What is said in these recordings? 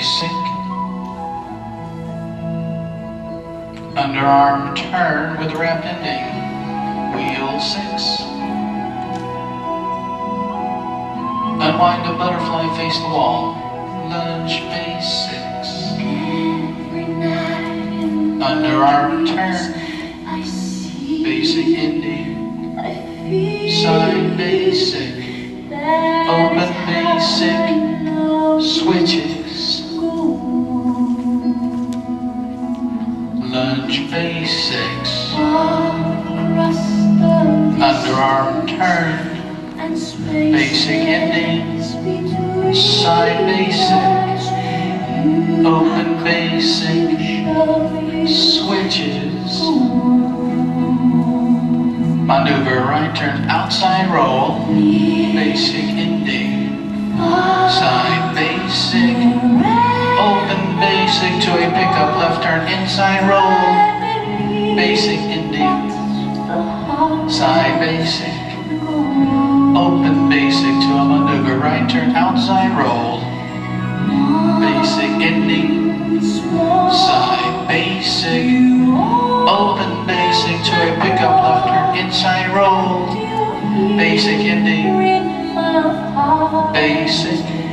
sick. Underarm turn with wrapped ending. Wheel 6. Unwind a butterfly face the wall. Lunge base 6. Underarm turn. Basic ending. Side basic. Basics. Underarm turn. Basic ending. Side basic. Open basic. Switches. Maneuver right turn outside roll. Basic ending. Side basic. Basic to a pickup left turn inside roll. Basic ending. Side basic. Open basic to a maneuver right turn outside roll. Basic ending. Side basic. Open basic to a pickup left turn inside roll. Basic ending. Basic.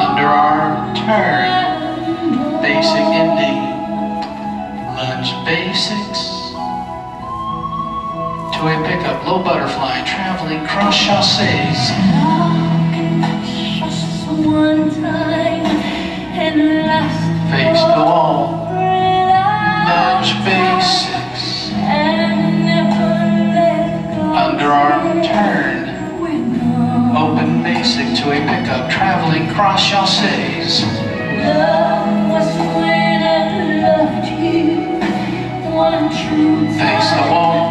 Underarm turn. Basic ending. Lunge basics. To a pickup low butterfly traveling cross chasse. Cross chasse. Love was when I loved you. One true Face the wall.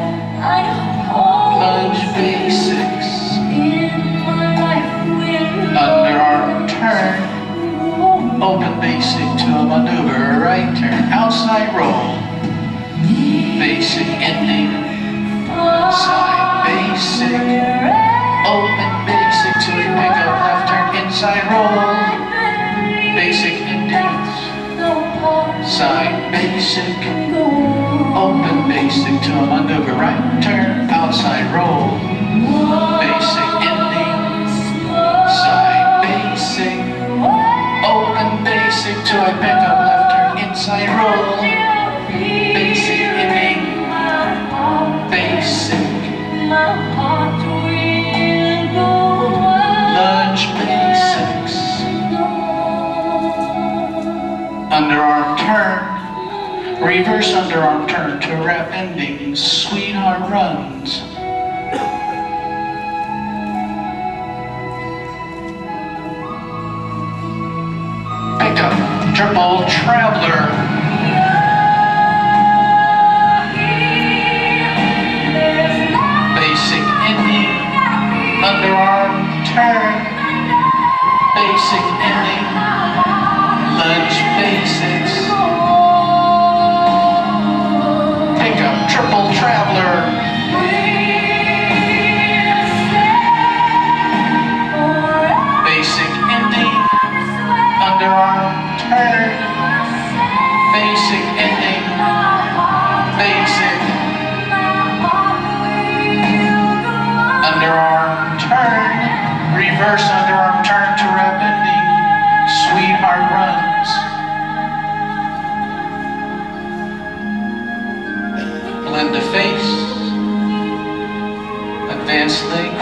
Lunge basics. in my life will Underarm turn. Open basic to a maneuver right turn outside roll. Basic ending. Side basic. To a maneuver right turn outside roll. Basic ending. Side basic. Open basic to a pickup left turn inside roll. Basic ending. Basic. Lunge basics. Underarm turn. Reverse underarm turn to a wrap ending. Sweetheart runs. Pickup. Triple traveler. Underarm turn. Basic ending. Basic. Underarm turn. Reverse underarm turn to wrap ending. Sweetheart runs. Blend the face. Advanced leg